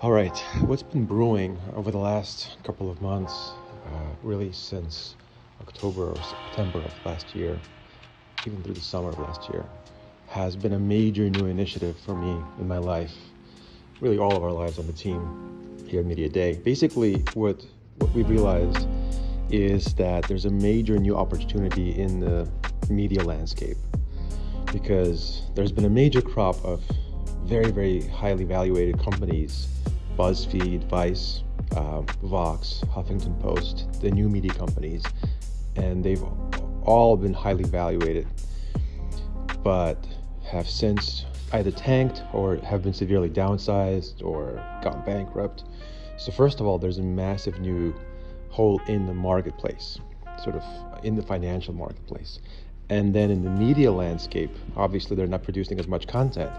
All right, what's been brewing over the last couple of months, uh, really since October or September of last year, even through the summer of last year, has been a major new initiative for me in my life, really all of our lives on the team here at Media Dei. Basically, what, what we realized is that there's a major new opportunity in the media landscape because there's been a major crop of very, very highly valuated companies BuzzFeed, Vice, uh, Vox, Huffington Post, the new media companies, and they've all been highly valuated, but have since either tanked or have been severely downsized or gone bankrupt. So, first of all, there's a massive new hole in the marketplace, sort of in the financial marketplace. And then in the media landscape, obviously they're not producing as much content,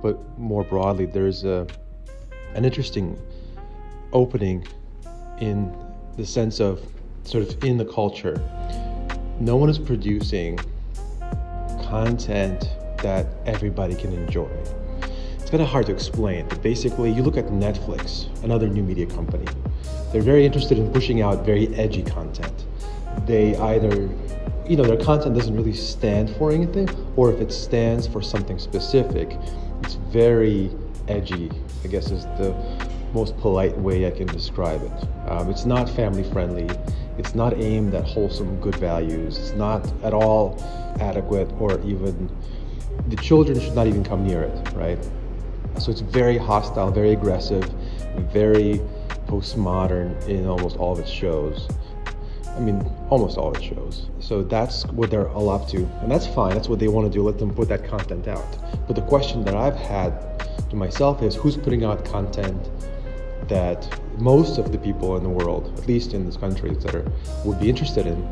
but more broadly, there's a an interesting opening in the sense of sort of in the culture. No one is producing content that everybody can enjoy. It's kind of hard to explain, but basically, you look at Netflix, another new media company. They're very interested in pushing out very edgy content. They either, you know, their content doesn't really stand for anything, or if it stands for something specific, it's very edgy, I guess is the most polite way I can describe it. Um, it's not family friendly. It's not aimed at wholesome good values. It's not at all adequate or even, the children should not even come near it, right? So it's very hostile, very aggressive, very postmodern in almost all of its shows. I mean, almost all its shows. So that's what they're all up to. And that's fine. That's what they want to do. Let them put that content out. But the question that I've had to myself is who's putting out content that most of the people in the world, at least in this country, etc., would be interested in.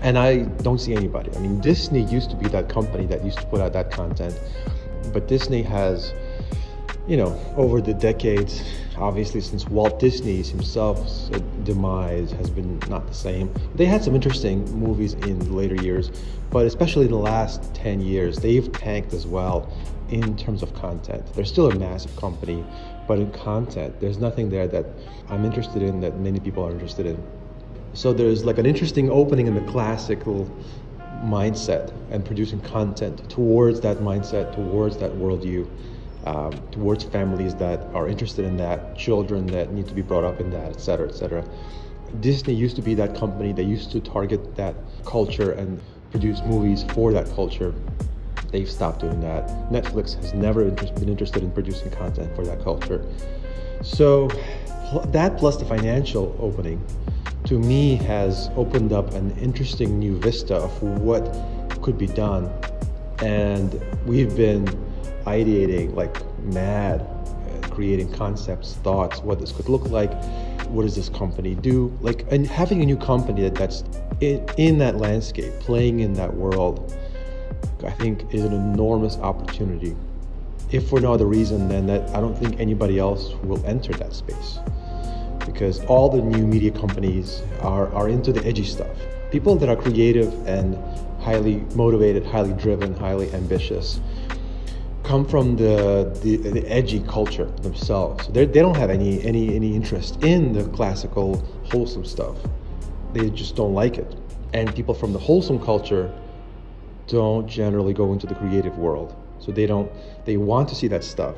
And I don't see anybody. I mean, Disney used to be that company that used to put out that content, but Disney has, you know, over the decades, obviously since Walt Disney's himself's demise has been not the same. They had some interesting movies in later years, but especially in the last 10 years, they've tanked as well in terms of content. They're still a massive company, but in content, there's nothing there that I'm interested in that many people are interested in. So there's like an interesting opening in the classical mindset and producing content towards that mindset, towards that worldview, um, towards families that are interested in that, children that need to be brought up in that, et cetera, et cetera. Disney used to be that company that used to target that culture and produce movies for that culture they've stopped doing that. Netflix has never been interested in producing content for that culture. So that plus the financial opening to me has opened up an interesting new vista of what could be done. And we've been ideating like mad, creating concepts, thoughts, what this could look like, what does this company do? Like, and having a new company that, that's in, in that landscape, playing in that world, I think is an enormous opportunity. If for no other reason than that I don't think anybody else will enter that space. Because all the new media companies are, are into the edgy stuff. People that are creative and highly motivated, highly driven, highly ambitious come from the, the, the edgy culture themselves. They're, they don't have any, any, any interest in the classical, wholesome stuff. They just don't like it. And people from the wholesome culture don't generally go into the creative world. So they don't, they want to see that stuff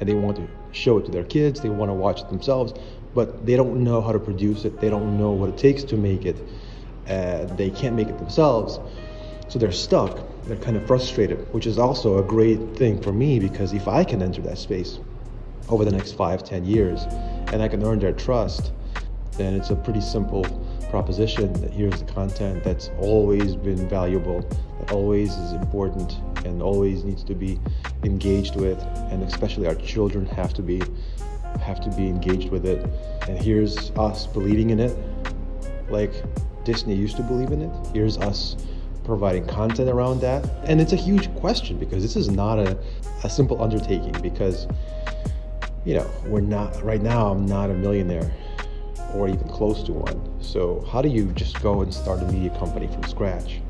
and they want to show it to their kids, they want to watch it themselves, but they don't know how to produce it, they don't know what it takes to make it, and they can't make it themselves. So they're stuck, they're kind of frustrated, which is also a great thing for me because if I can enter that space over the next five, ten years and I can earn their trust, then it's a pretty simple proposition that here's the content that's always been valuable, that always is important and always needs to be engaged with, and especially our children have to be have to be engaged with it. And here's us believing in it, like Disney used to believe in it. Here's us providing content around that. And it's a huge question because this is not a, a simple undertaking because you know, we're not right now I'm not a millionaire or even close to one. So how do you just go and start a media company from scratch?